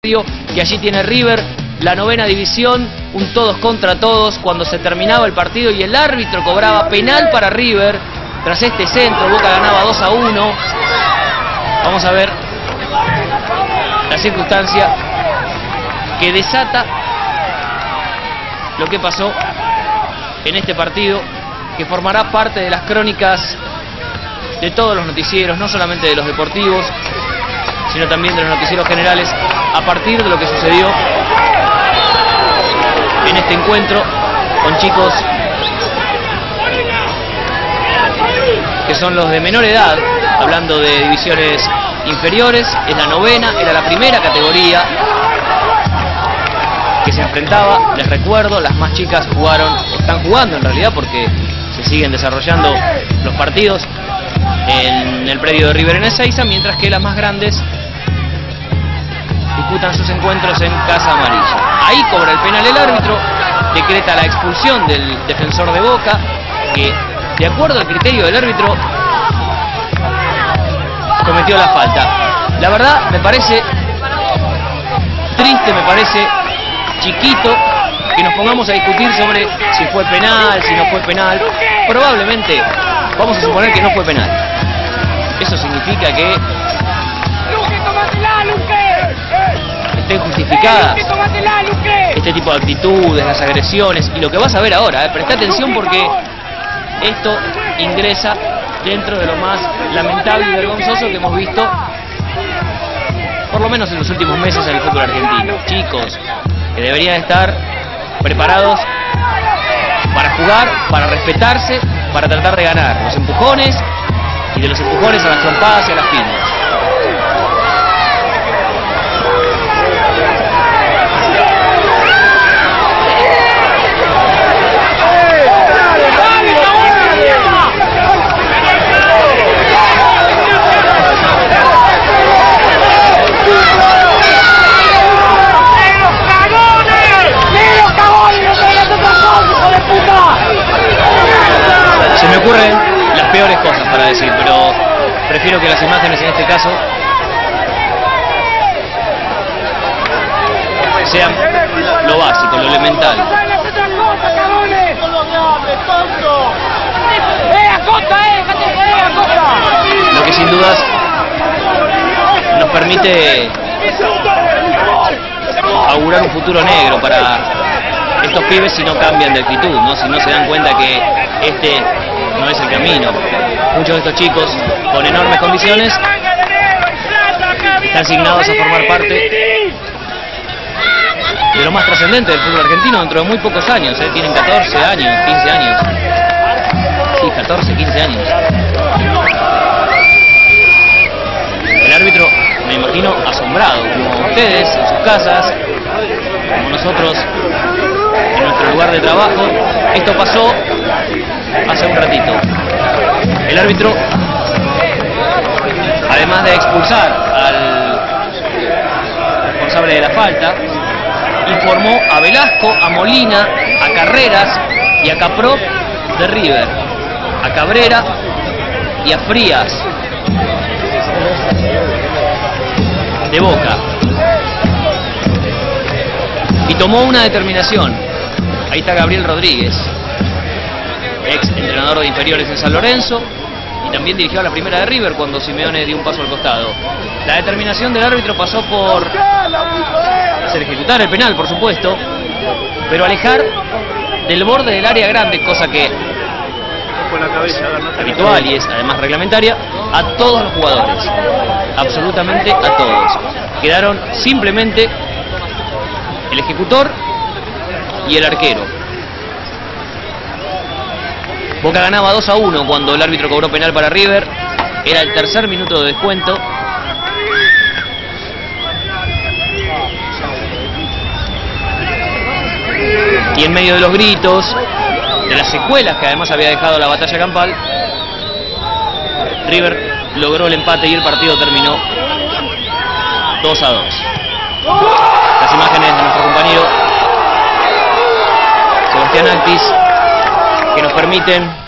que allí tiene River, la novena división, un todos contra todos cuando se terminaba el partido y el árbitro cobraba penal para River. Tras este centro, Boca ganaba 2 a 1. Vamos a ver la circunstancia que desata lo que pasó en este partido, que formará parte de las crónicas de todos los noticieros, no solamente de los deportivos, sino también de los noticieros generales, a partir de lo que sucedió en este encuentro con chicos que son los de menor edad, hablando de divisiones inferiores, es la novena, era la primera categoría que se enfrentaba, les recuerdo, las más chicas jugaron, están jugando en realidad porque se siguen desarrollando los partidos en el predio de River en Ezeiza, mientras que las más grandes disputan sus encuentros en Casa Amarilla. Ahí cobra el penal el árbitro, decreta la expulsión del defensor de Boca, que de acuerdo al criterio del árbitro cometió la falta. La verdad me parece triste, me parece chiquito que nos pongamos a discutir sobre si fue penal, si no fue penal. Probablemente vamos a suponer que no fue penal. Eso significa que estén justificadas este tipo de actitudes, las agresiones y lo que vas a ver ahora. ¿eh? Presta atención porque esto ingresa dentro de lo más lamentable y vergonzoso que hemos visto, por lo menos en los últimos meses en el fútbol argentino. Chicos que deberían estar preparados para jugar, para respetarse, para tratar de ganar. Los empujones y de los empujones a las trompadas y a las piñas. Se me ocurren las peores cosas para decir, pero prefiero que imágenes en este caso sean lo básico, lo elemental. Lo que sin dudas nos permite augurar un futuro negro para estos pibes si no cambian de actitud, ¿no? si no se dan cuenta que este no es el camino. Muchos de estos chicos con enormes condiciones están asignados a formar parte de lo más trascendente del fútbol argentino dentro de muy pocos años, ¿eh? tienen 14 años, 15 años. Sí, 14, 15 años. El árbitro, me imagino, asombrado, como ustedes en sus casas, como nosotros en nuestro lugar de trabajo. Esto pasó hace un ratito. El árbitro, además de expulsar al responsable de la falta, informó a Velasco, a Molina, a Carreras y a Capró de River, a Cabrera y a Frías de Boca. Y tomó una determinación. Ahí está Gabriel Rodríguez, ex entrenador de inferiores en San Lorenzo y también dirigió a la primera de River cuando Simeone dio un paso al costado. La determinación del árbitro pasó por hacer ejecutar el penal, por supuesto, pero alejar del borde del área grande, cosa que es habitual y es además reglamentaria, a todos los jugadores, absolutamente a todos. Quedaron simplemente el ejecutor y el arquero. Boca ganaba 2 a 1 cuando el árbitro cobró penal para River. Era el tercer minuto de descuento. Y en medio de los gritos, de las secuelas que además había dejado la batalla campal, River logró el empate y el partido terminó 2 a 2. Las imágenes de nuestro compañero Sebastián Actis que nos permiten